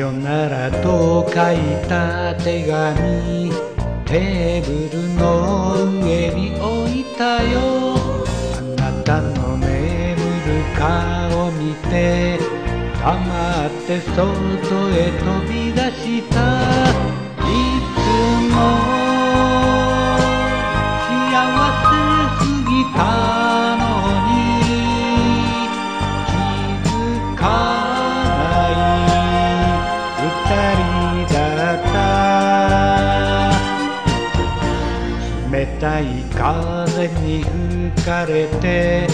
ならと書いた手紙。テーブルの上に置いたよ。あなたの眠る顔見て黙って外へ飛び出した。冷たい風に吹かれて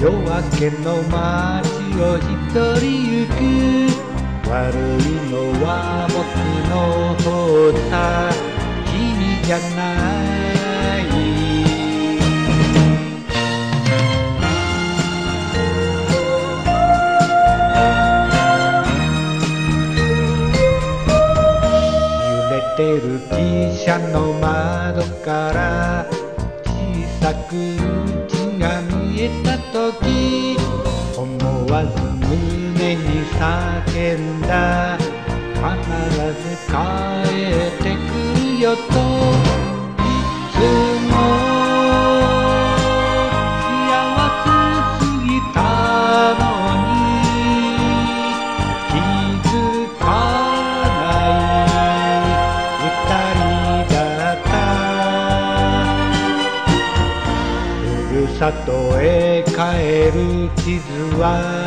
夜明けの街を一人行く。悪いのは僕の方だ。君じゃない。てる汽車の窓から小さく字が見えた時思わず胸に叫んだ。必ず帰ってくるよと。ふさとへ帰る地図は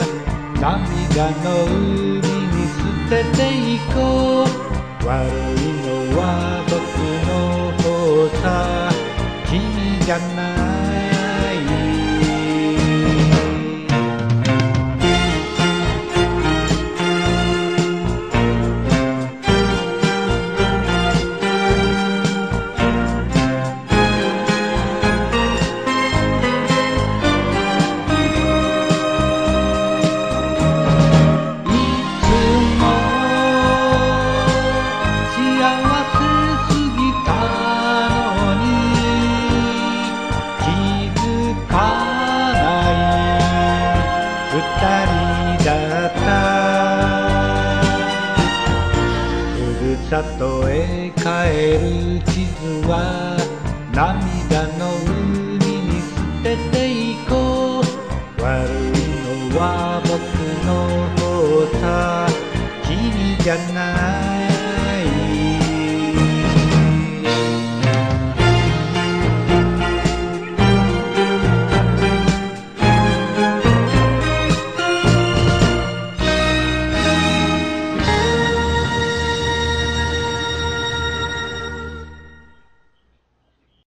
涙の海に捨てていこう。悪いのは僕の方さ。君じゃない里へ帰る地図は涙の海に捨てていこう。悪いのは僕の方さ君じゃない。